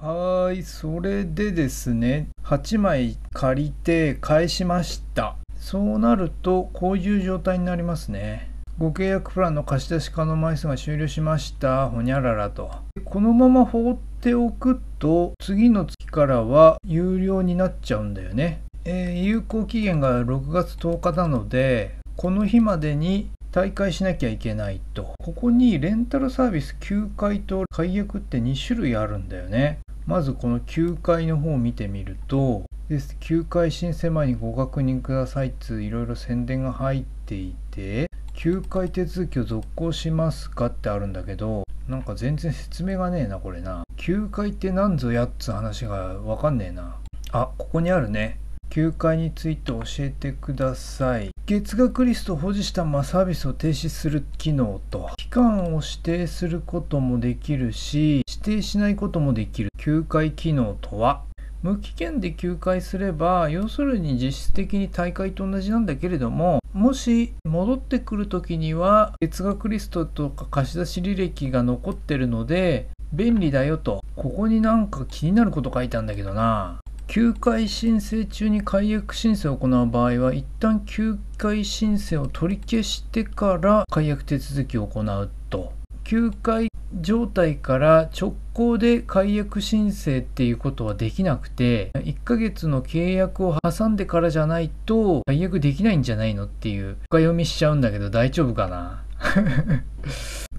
はい、それでですね、8枚借りて返しました。そうなると、こういう状態になりますね。ご契約プランの貸し出し可能枚数が終了しました。ほにゃららと。このまま放っておくと、次の月からは有料になっちゃうんだよね。えー有効期限が6月10日なので、この日までに大会しなきゃいけないと。ここにレンタルサービス9回と解約って2種類あるんだよね。まずこの9回の方を見てみると、です9回申請前にご確認くださいっついろいろ宣伝が入っていて、9回手続きを続行しますかってあるんだけど、なんか全然説明がねえな、これな。9回って何ぞやっつ話がわかんねえな。あ、ここにあるね。9回について教えてください。月額リストを保持したままサービスを停止する機能と、期間を指定することもできるし、指定しないこともできる休会機能とは、無期限で休会すれば、要するに実質的に大会と同じなんだけれども、もし戻ってくるときには、月額リストとか貸し出し履歴が残ってるので、便利だよと。ここになんか気になること書いてあるんだけどな。休会申請中に解約申請を行う場合は一旦休会申請を取り消してから解約手続きを行うと休会状態から直行で解約申請っていうことはできなくて1ヶ月の契約を挟んでからじゃないと解約できないんじゃないのっていう深読みしちゃうんだけど大丈夫かな？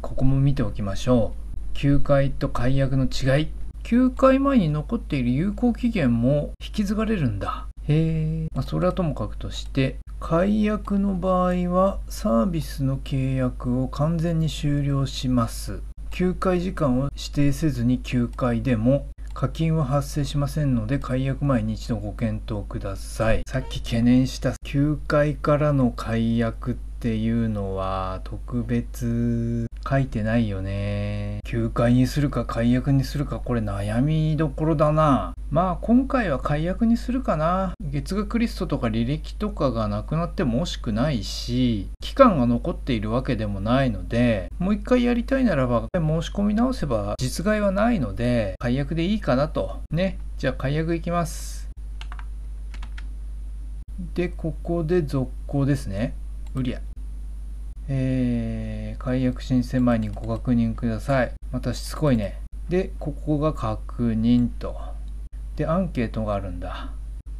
ここも見ておきましょう休会と解約の違い9回前に残っている有効期限も引き継がれるんだ。へえ、まあ、それはともかくとして、解約の場合はサービスの契約を完全に終了します。休会時間を指定せずに休会でも課金は発生しませんので解約前に一度ご検討ください。さっき懸念した休会からの解約っていうのは特別書いてないよね。休会にするか解約にするかこれ悩みどころだな。まあ今回は解約にするかな。月額リストとか履歴とかがなくなっても惜しくないし、期間が残っているわけでもないので、もう一回やりたいならば申し込み直せば実害はないので、解約でいいかなと。ね。じゃあ解約いきます。で、ここで続行ですね。うりゃ。えー、解約申請前にご確認ください。またしつこいね。で、ここが確認と。で、アンケートがあるんだ。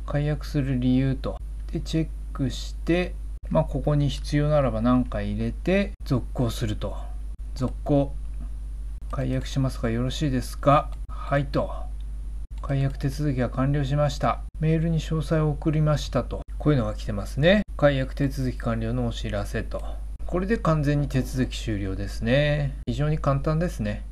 解約する理由と。で、チェックして、まあ、ここに必要ならば何か入れて、続行すると。続行。解約しますがよろしいですか？はいと。解約手続きが完了しました。メールに詳細を送りましたと。こういうのが来てますね。解約手続き完了のお知らせと。これで完全に手続き終了ですね。非常に簡単ですね。